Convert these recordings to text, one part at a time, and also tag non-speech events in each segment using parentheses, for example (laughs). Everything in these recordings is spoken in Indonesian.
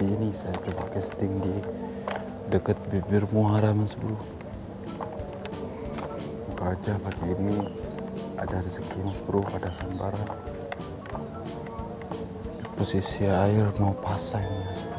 Pagi ini saya coba casting di dekat bibir muara mas bro. Moga aja pagi ini. Ada rezeki mas bro pada sambaran. Posisi air mau pasang mas bro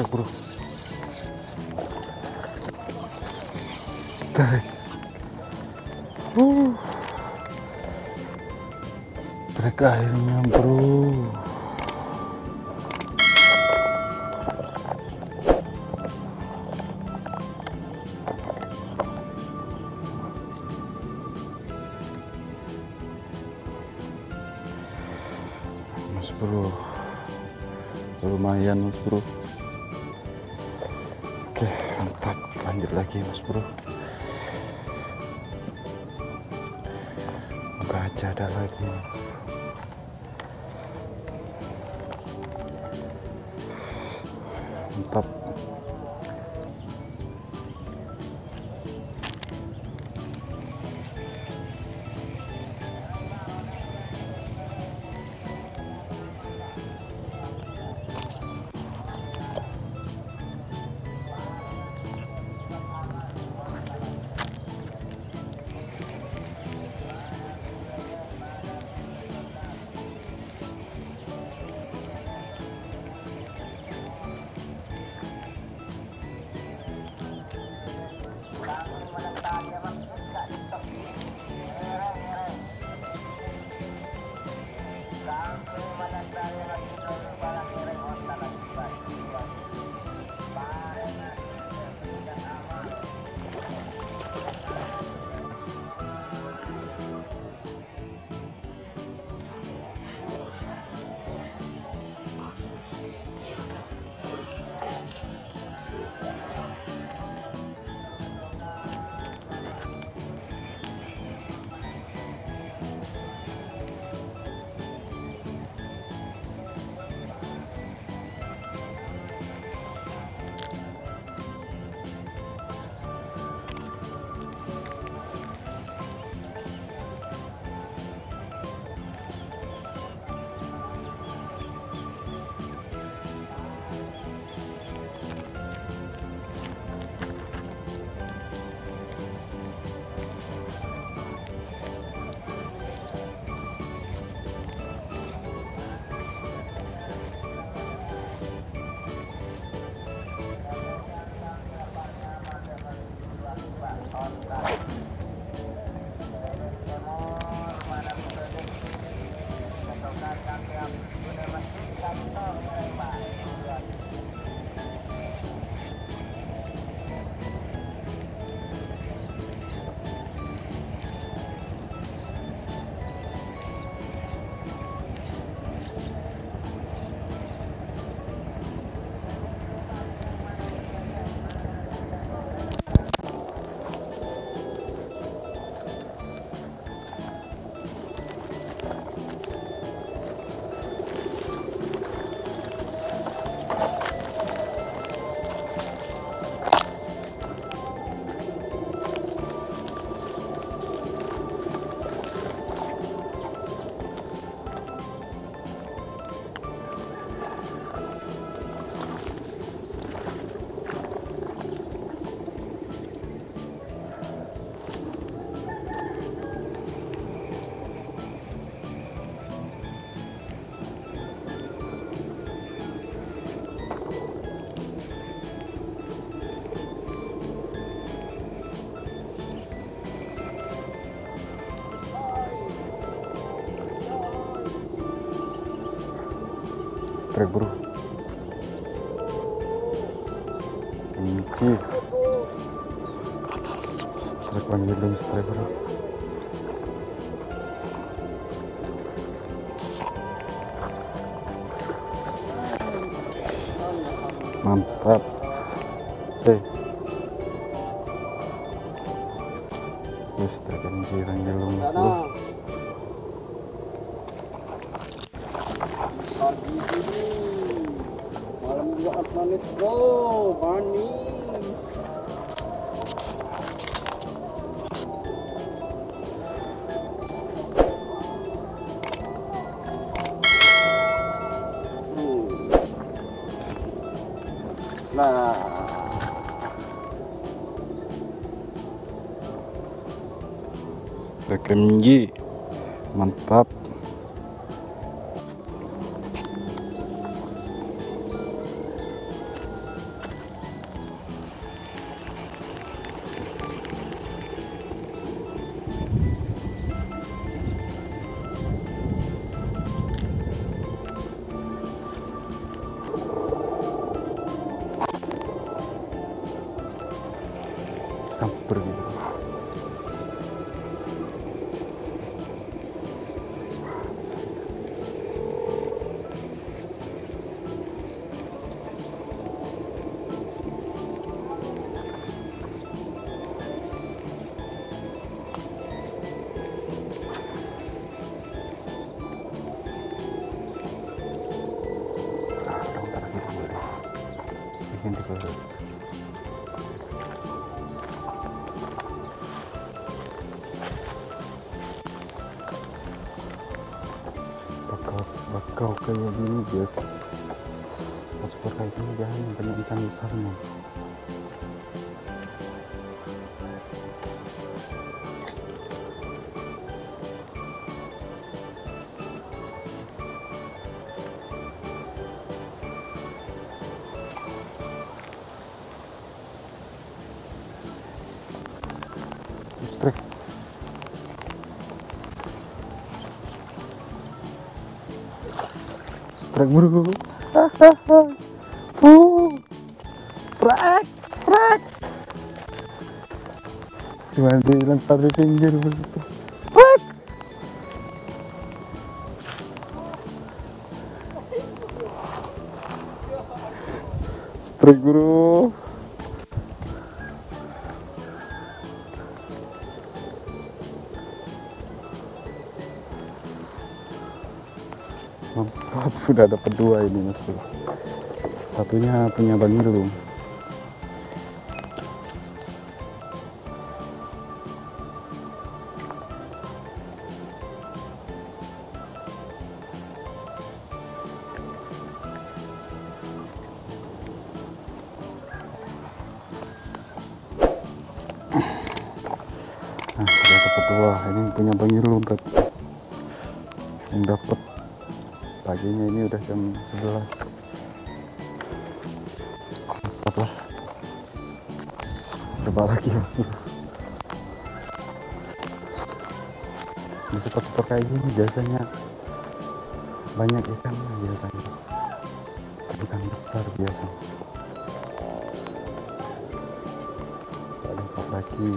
Strike bro Strike uh. Strike akhirnya bro. Mas bro. Lumayan mas bro oke mantap. Lanjut lagi mas bro. Moga aja ada lagi strike bro Inci strike panggil dong strike bro. Mantap. Hey. Wis tekan panggil dong mas bro MG mantap. Samper bakal kayak gini biasa. Spot spot kayak gini jangan ikan besarnya strike bro Puh. (laughs) strike strike gimana dia lempar di pinggir begitu. Strike strike bro mantap (laughs) sudah dapat dua ini mas bro. Satunya punya bang Irung. Nah sudah dapat dua. Ini punya bang Irung tadi yang dapat paginya ini udah jam 11 mantap lah. Coba lagi mas bro. Di spot-spot kayak gini biasanya banyak ikan biasanya. Ikan besar biasanya. Ada lagi